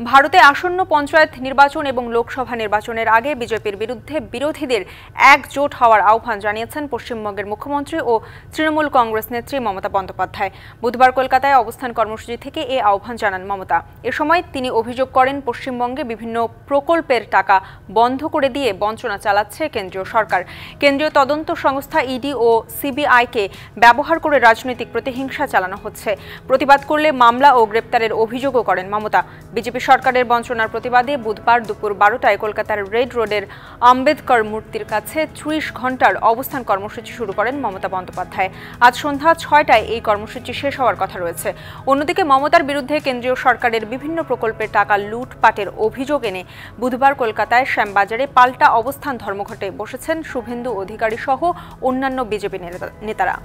ভারতে আসন্ন পঞ্চায়েত নির্বাচন এবং লোকসভা নির্বাচনের আগে বিজেপির বিরুদ্ধে বিরোধীদের একজোট হওয়ার আহ্বান জানিয়েছেন পশ্চিমবঙ্গের মুখ্যমন্ত্রী ও তৃণমূল কংগ্রেস নেত্রী মমতা বন্দ্যোপাধ্যায়। বুধবার কলকাতায় অবস্থান কর্মসূচি থেকে এ আহ্বান জানান মমতা। এ সময় তিনি অভিযোগ করেন, পশ্চিমবঙ্গে বিভিন্ন প্রকল্পের টাকা বন্ধ করে দিয়ে বঞ্চনা চালাচ্ছে কেন্দ্রীয় সরকার। কেন্দ্রীয় তদন্ত সংস্থা ইডি ও সিবিআইকে ব্যবহার করে রাজনৈতিক প্রতিহিংসা চালানো হচ্ছে। প্রতিবাদ করলে মামলা ও গ্রেপ্তারের অভিযোগও করেন মমতা। বিজেপি সরকারের বঞ্চনার প্রতিবাদে বুধবার দুপুর বারোটায় কলকাতার রেড রোডের আম্বেদকর মূর্তির কাছে ত্রিশ ঘণ্টার অবস্থান কর্মসূচি শুরু করেন মমতা বন্দ্যোপাধ্যায়। আজ সন্ধ্যা ছয়টায় এই কর্মসূচি শেষ হওয়ার কথা রয়েছে। অন্যদিকে মমতার বিরুদ্ধে কেন্দ্রীয় সরকারের বিভিন্ন প্রকল্পের টাকা লুটপাটের অভিযোগ এনে বুধবার কলকাতায় শ্যামবাজারে পাল্টা অবস্থান ধর্মঘটে বসেছেন শুভেন্দু অধিকারী সহ অন্যান্য বিজেপি নেতারা।